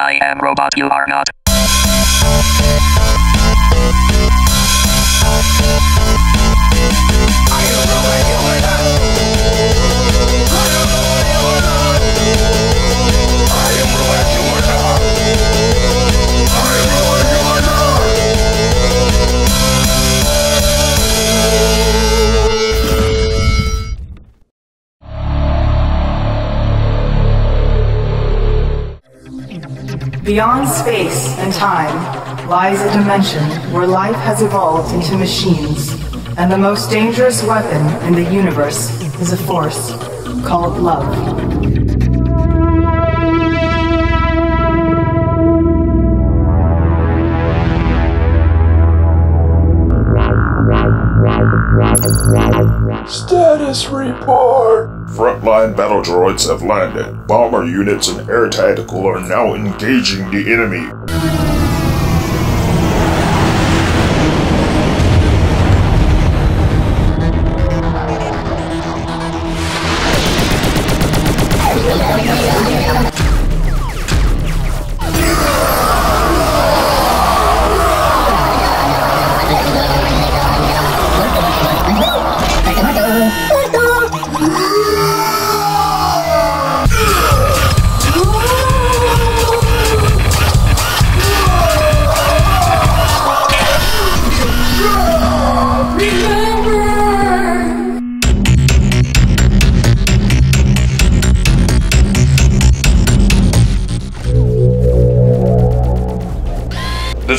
I am robot, you are not. Beyond space and time lies a dimension where life has evolved into machines, and the most dangerous weapon in the universe is a force called love. Status report! Frontline battle droids have landed. Bomber units and air tactical are now engaging the enemy.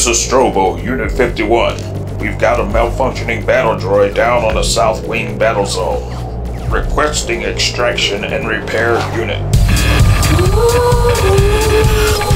This is Strobo, Unit 51. We've got a malfunctioning battle droid down on the South Wing battle zone. Requesting extraction and repair unit.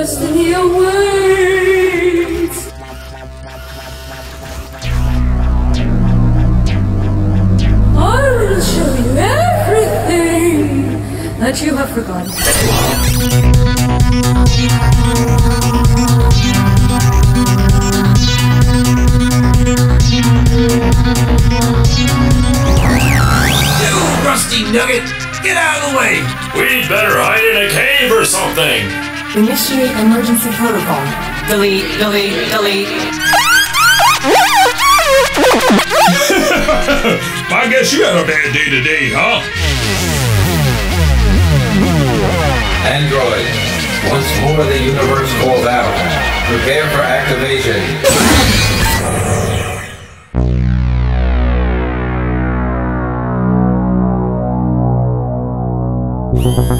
Your destiny awaits. I will show you everything that you have forgotten. You rusty nugget! Get out of the way! We'd better hide in a cave or something. Initiate emergency protocol. Delete, delete, delete. I guess you had a bad day today, huh? Android, once more the universe calls out. Prepare for activation.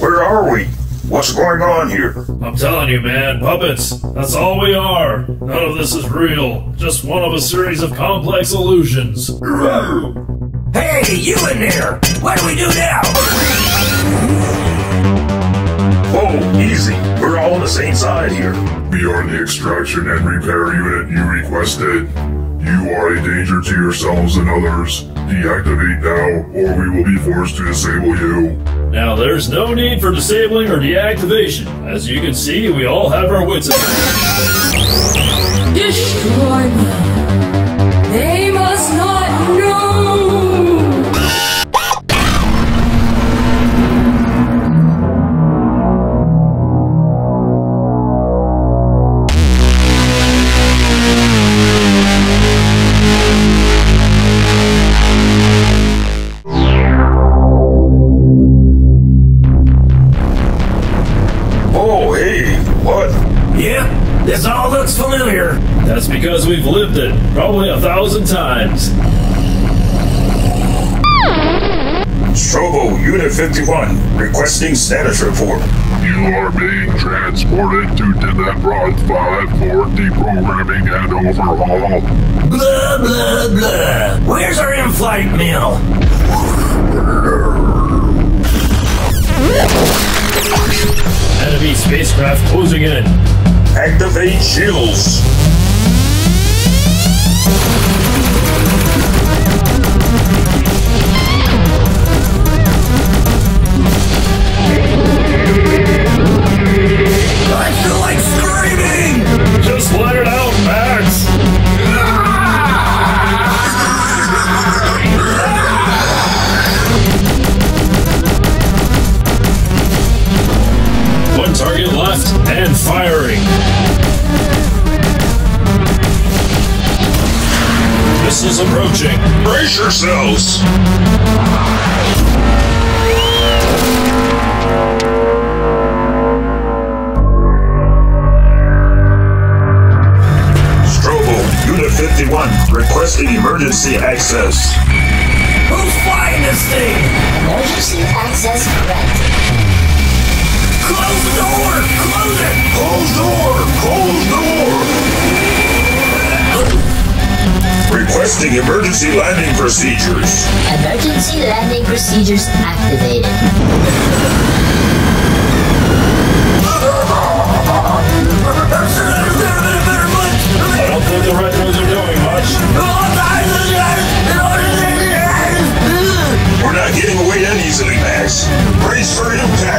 Where are we? What's going on here? I'm telling you, man, puppets. That's all we are. None of this is real. Just one of a series of complex illusions. Hey, you in there! What do we do now? Whoa, easy. We're all on the same side here. We are the extraction and repair unit you requested. You are a danger to yourselves and others. Deactivate now, or we will be forced to disable you. Now, there's no need for disabling or deactivation. As you can see, we all have our wits about us. Destroy me. Yep, this all looks familiar. That's because we've lived it, probably a thousand times. Strobo, Unit 51, requesting status report. You are being transported to Denebron 5 for deprogramming and overhaul. Blah, blah, blah. Where's our in-flight meal? Enemy spacecraft closing in. Activate shields. Target left and firing. Missiles approaching. Brace yourselves. Strobo, Unit 51, requesting emergency access. Who's flying this thing? Emergency access granted. Close the door! Close it! Close the door! Close door! Requesting emergency landing procedures. Emergency landing procedures activated. I don't think the retros are doing much. We're not getting away that easily, Max. Brace for impact.